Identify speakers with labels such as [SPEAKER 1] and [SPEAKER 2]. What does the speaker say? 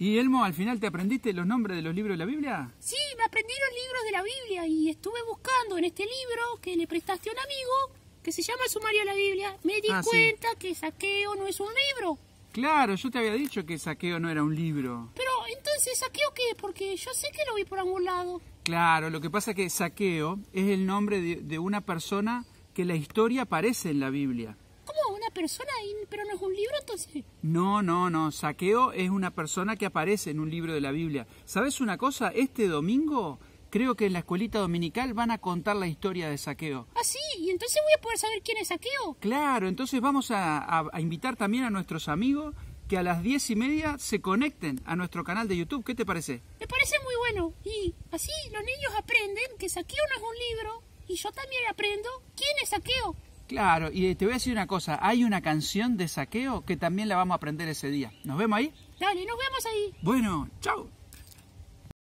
[SPEAKER 1] ¿Y Elmo, al final te aprendiste los nombres de los libros de la Biblia?
[SPEAKER 2] Sí, me aprendí los libros de la Biblia y estuve buscando en este libro que le prestaste a un amigo que se llama el Sumario de la Biblia. Me di
[SPEAKER 1] Ah, sí.
[SPEAKER 2] cuenta que Saqueo no es un libro.
[SPEAKER 1] Claro, yo te había dicho que Saqueo no era un libro.
[SPEAKER 2] Pero entonces, ¿Saqueo qué? Porque yo sé que lo vi por algún lado.
[SPEAKER 1] Claro, lo que pasa es que Saqueo es el nombre de, de una persona que la historia aparece en la Biblia.
[SPEAKER 2] ¿Cómo? ¿Una persona? y- ¿Pero no es un libro entonces?
[SPEAKER 1] No, no, no. Saqueo es una persona que aparece en un libro de la Biblia. ¿Sabes una cosa? Este domingo creo que en la escuelita dominical van a contar la historia de Saqueo.
[SPEAKER 2] Ah, sí, y entonces voy a poder saber quién es Saqueo.
[SPEAKER 1] Claro, entonces vamos a, a- a invitar también a nuestros amigos que a las diez y media se conecten a nuestro canal de YouTube. ¿Qué te parece?
[SPEAKER 2] Me parece muy bueno. Y así los niños aprenden que Saqueo no es un libro. Y yo también aprendo quién es Saqueo.
[SPEAKER 1] Claro, y te voy a decir una cosa. Hay una canción de Saqueo que también la vamos a aprender ese día. ¿Nos vemos ahí?
[SPEAKER 2] Dale, nos vemos ahí.
[SPEAKER 1] Bueno, chao.